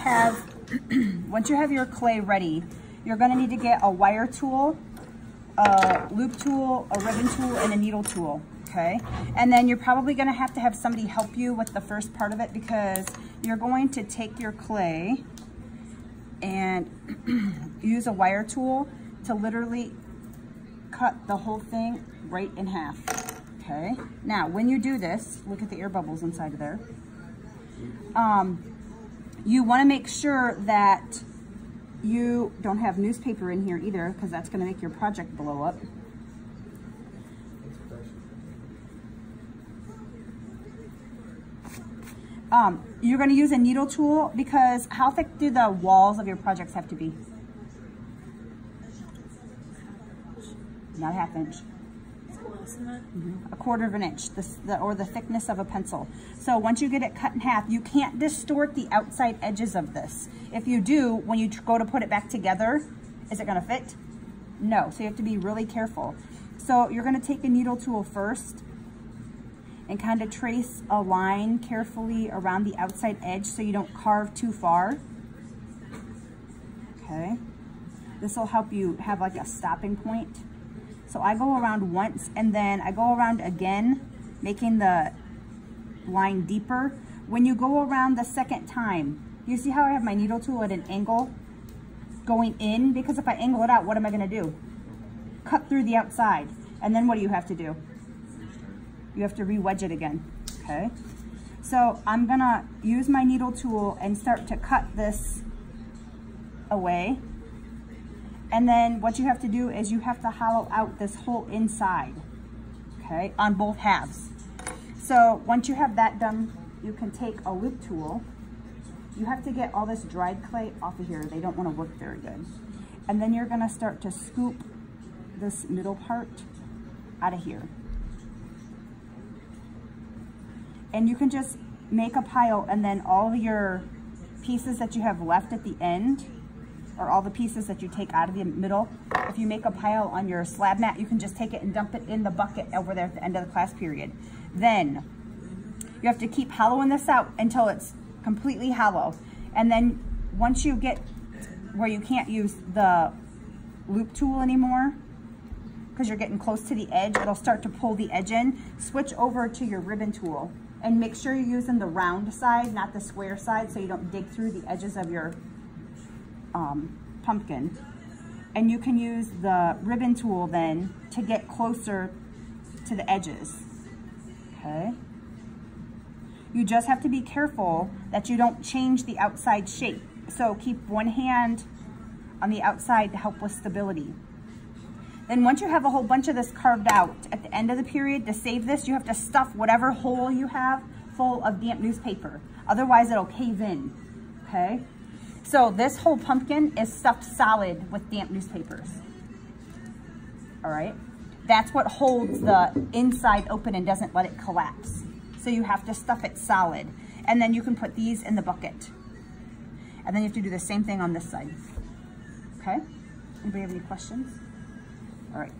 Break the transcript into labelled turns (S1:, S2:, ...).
S1: have, once you have your clay ready, you're gonna need to get a wire tool, a loop tool, a ribbon tool, and a needle tool, okay? And then you're probably gonna have to have somebody help you with the first part of it because you're going to take your clay and use a wire tool to literally cut the whole thing right in half, okay? Now, when you do this, look at the air bubbles inside of there. Um, you wanna make sure that you don't have newspaper in here either because that's gonna make your project blow up. Um, you're gonna use a needle tool because how thick do the walls of your projects have to be? Not half inch. Mm-hmm. A quarter of an inch, this, the, or the thickness of a pencil. So once you get it cut in half, you can't distort the outside edges of this. If you do, when you go to put it back together, is it gonna fit? No, so you have to be really careful. So you're gonna take a needle tool first and kind of trace a line carefully around the outside edge so you don't carve too far. Okay, this will help you have like a stopping point. So I go around once and then I go around again, making the line deeper. When you go around the second time, you see how I have my needle tool at an angle going in? Because if I angle it out, what am I gonna do? Cut through the outside. And then what do you have to do? You have to re-wedge it again, okay? So I'm gonna use my needle tool and start to cut this away. And then what you have to do is you have to hollow out this whole inside, okay, on both halves. So once you have that done, you can take a loop tool. You have to get all this dried clay off of here. They don't wanna work very good. And then you're gonna start to scoop this middle part out of here. And you can just make a pile and then all your pieces that you have left at the end or all the pieces that you take out of the middle, if you make a pile on your slab mat, you can just take it and dump it in the bucket over there at the end of the class period. Then you have to keep hollowing this out until it's completely hollow. And then once you get where you can't use the loop tool anymore, because you're getting close to the edge, it'll start to pull the edge in, switch over to your ribbon tool and make sure you're using the round side, not the square side, so you don't dig through the edges of your um, pumpkin. And you can use the ribbon tool then to get closer to the edges, okay? You just have to be careful that you don't change the outside shape. So keep one hand on the outside to help with stability. Then once you have a whole bunch of this carved out, at the end of the period, to save this, you have to stuff whatever hole you have full of damp newspaper. Otherwise, it'll cave in, okay? So this whole pumpkin is stuffed solid with damp newspapers, all right? That's what holds the inside open and doesn't let it collapse. So you have to stuff it solid. And then you can put these in the bucket. And then you have to do the same thing on this side, okay? Anybody have any questions? All right.